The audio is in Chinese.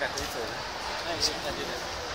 感可以走了，那也是感觉。